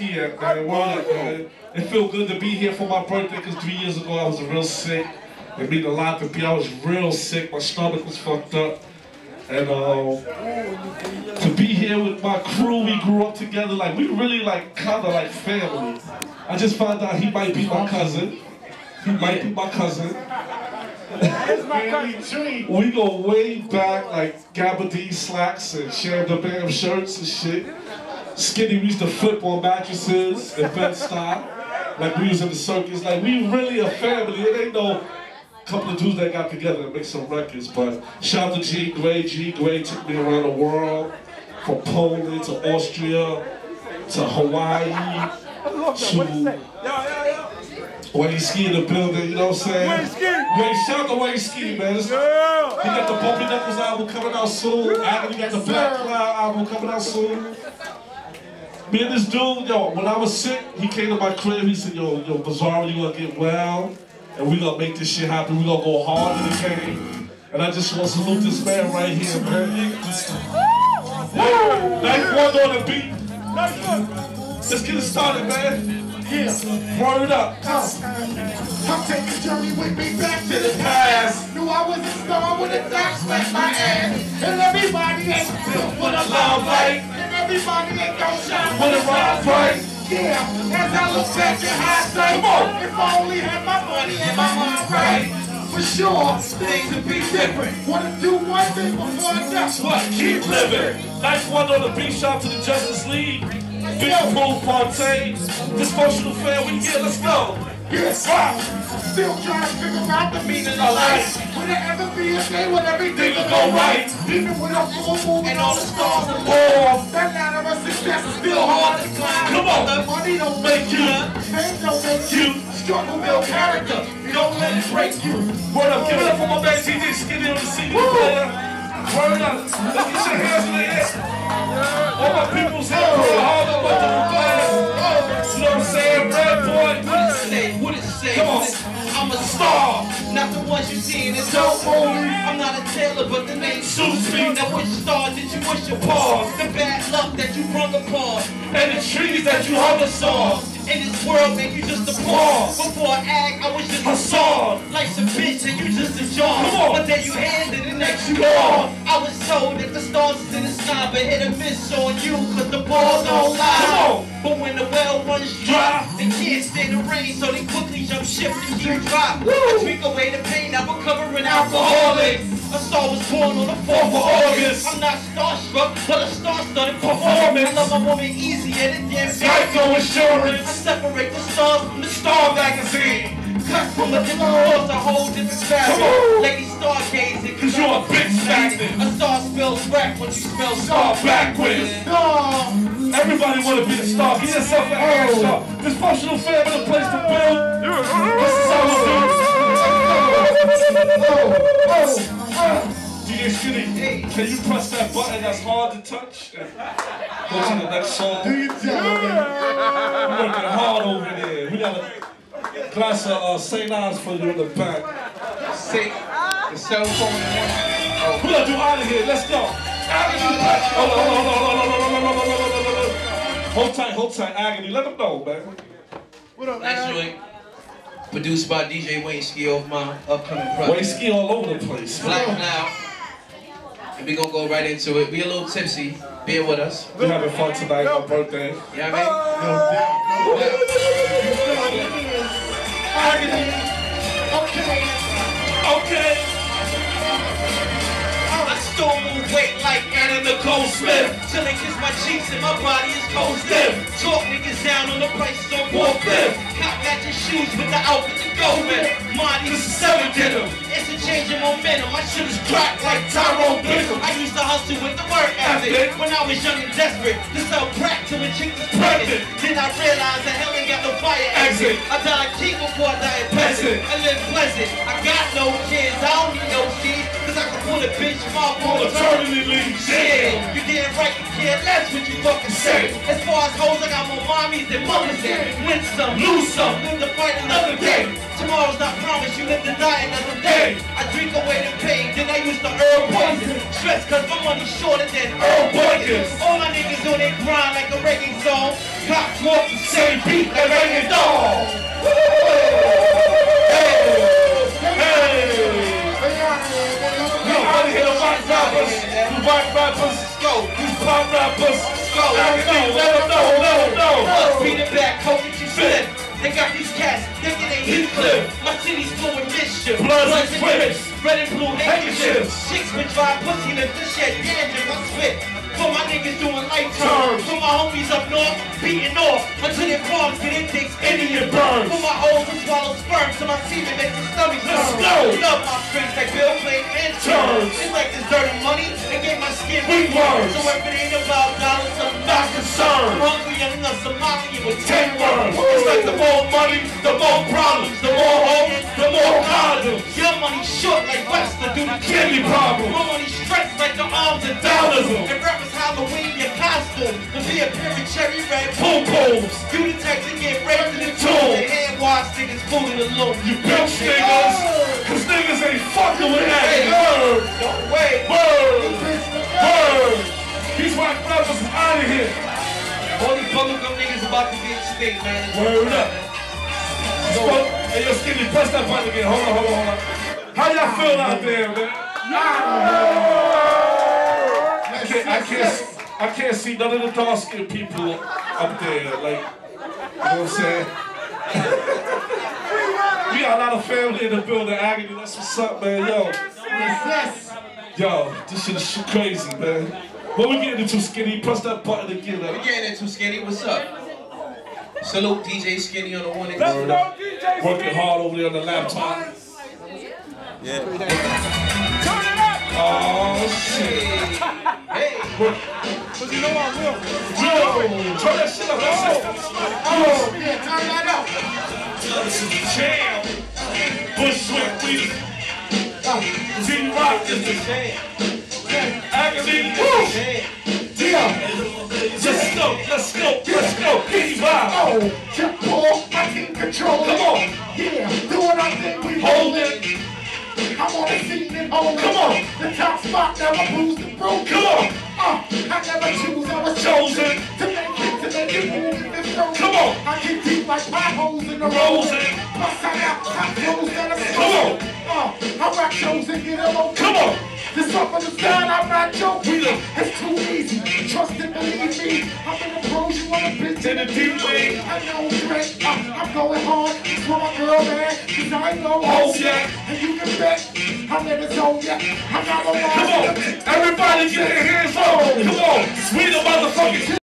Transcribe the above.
At, man. Word man. It feel good to be here for my birthday because three years ago I was real sick. It meant a lot to be. I was real sick. My stomach was fucked up. And uh, to be here with my crew, we grew up together. Like, we really, like, kind of like family. I just found out he might be my cousin. He might be my cousin. we go way back, like gabardine slacks and share the bam shirts and shit. Skinny, we used to flip on mattresses and bed style. Like we was in the circus. Like we really a family. It ain't no couple of dudes that got together to make some records. But shout out to G Gray. G Gray took me around the world, from Poland to Austria to Hawaii to Wayne Ski in the building, you know what I'm saying? Wayne Ski! Wayne, shout out to Wayne Ski, man. It's- Yeah. He got the Bumpy Knuckles album coming out soon. Agony got the Black Cloud album coming out soon. Me and this dude, yo, when I was sick, he came to my crib. He said, yo, yo, Bazarro, you gonna get well, and we gonna make this shit happen. We gonna go hard in the game. And I just want to salute this man right here, man. Nice one on the beat. Nice one. Let's get it started, man. Yeah. Word up. Come take a journey with me back to the past. Knew I was a star when the doc slapped my ass. And everybody ain't built for the limelight. And everybody ain't gon' shine for the spotlight. Yeah, as I look back hindsight, come on. if I only had my money and my mind right. For sure, things would be different. Wanna do one thing before I die. What? Keep living. Nice one on the beat. Shout out to the Justice League. Big Pro Fontaine. Dysfunctional family. Yeah, let's go. Yes. Still trying to figure out the meaning of life. Would it ever be a day when everything will go right? Even with a full moon and all the stars are born. That ladder of success is still hard to climb. Come on. The money don't make you. Fame don't make you. Struggle build character. You don't let it break you. Word up. Give it up for my man TJ Skinny on the CD player. Word up. Let's get your hands in the air. All my people's ones you see the dope movie. I'm not a tailor, but the name suits me. Now which star did you wish upon? The bad luck that you brung upon, And the trees that you hung us on. in this world make you just a pawn. Before I act, I was just a song. Life's a bitch and you just a on. But then you hand it and next you on. I was told that the stars is in the sky, but hit a miss on you, cause the ball don't lie. But when the well runs dry, they can't stand the rain, so they quickly jump ship and you drop. I drink away the pain, I'm recovering alcoholic. A star was born on the 4th of August. I'm not starstruck, but a star-studded performance. I love my woman easier than damn Geico Insurance. I separate the stars from the star magazine. Cut from a different cloth, a whole different fabric. Lady stargazing, Cause you're a bitch magnet. A star spells wreck when you spell Star star backwards. No. Everybody want to be the star. Get yourself an air star. Dysfunctional family, a place to build. This is how we do. DJ Skinny, can you press that button that's hard to touch? And go to the next song. Do you tell me? We're working hard over there. We got a glass of uh, St. Ides for you in the back. Say, the cell phone. We're gonna do out of here. Let's go. Agony. Hold on, hold on, hold on, hold on, Hold tight, hold tight, Agony. Let them know, man. What up, Nice man? joint. Produced by DJ Wayne Ski off my upcoming project. Wayne ski all over the place. Black Cloud. And we gonna go right into it. We a little tipsy. Bear with us. We're having fun tonight, my birthday. You know what I No doubt. Agony. Like Anna Nicole Smith. Till they kiss my cheeks and my body is cold stiff. Talk niggas down on the prices on four fifth. Cop matching shoes with the outfit to go with. Is seven denim. It's a change in momentum. My shit is cracked like Tyrone Bickle. I used to hustle with the work ethic. When I was young and desperate to sell crack till the chick was pregnant. Then I realized that hell ain't got no fire exit. I died king before I died peasant. I live pleasant. I got no kids. I don't need no kids. Pull a bitch on. Shit, you damn right you less what you fucking say. As far as hoes, I got more mommies than mothers there. Win some, lose some, live to fight another day. Tomorrow's not promised, you live to die another day. I drink away the pain, then I use the herb poison. Stress cause my money's shorter than herb poison. All my niggas on their grind like a reggae song. Cops walk the same beat like reggae dog. We out here, the white rappers, the white rappers, Go. these pop rappers. Go. Let them know, let them know, let them know. Must be the back, that you slip. They got these cats thinking they heat clip. My city's full of mischief. Blood Bloods and Red and blue handkerchiefs. Chicks with dry pussy lips to shed dandruff. I spit. For my niggas doing my homies up north, beating off until their palms get intakes Indian burns. For my hoes who swallow sperm till my semen makes the stomach Let's turn. go. Love my friends like Bill Clinton and Turns. It's like this dirty money and get my skin words. So if it ain't about dollars, I'm not concerned. I'm hungry enough Somalia with Ten words. It's like the more money, the more problems. The more hoes, the more condoms. Your money short like Webster due to Kidney problems. My money stretched like the arms of Downism. And rappers Halloween, your costume will be a pair of cherry red Boom booms. You the type to get raped in the Tomb. tomb. And hand wash niggas food in the loop. You bitch niggas. Cause niggas ain't fucking with that. Hey, Word. No way. Word. Word. These white rappers is out of here. All these bubblegum niggas about to get state, man. Word up. So, hey, yo, Skinny, press that button again. Hold on, hold on, hold on. How y'all feel out there, man? I can't, I can't, I can't see none of the dark skinned people up there. Like, you know what I'm saying? we got a lot of family in the building, Agony. That's what's up, man. Yo, yo, this shit is crazy, man. What we getting into, too Skinny? Press that button again. We Like, getting into Skinny. What's up? Salute DJ Skinny on the one and Let's two. Working hard over there on the laptop. Yeah. Turn it up! Oh shit. Hey, Yo, turn that shit up. That's it. Oh, yeah, turn that up. Jam. Bushwick Week. T-Rock is the man. agony. Man. Let's go, let's go, let's go. P-Rock. Oh, just pull, I can control Come on. Yeah, do what I think we Hold it. I'm on the scene and hold. Come on. The top spot, never bruised and broken. Come on. Uh, I never choose, I was Chosen. To make it, to make it move in this road. Come on. I get deep like potholes in the road. Plus I got hot clothes that are Come on. Uh, I rock shows and get them on. Come on. This up on the side, I'm not joking. It's too easy. Trust and believe me. I'm in the a the deep league. I know threat. Uh, I'm going hard. For my girl, man. Cause I Oh, home yeah. And you can bet I'm in the zone yet. I'm not a Come on. Everybody get your hands on. Come on. We the motherfucking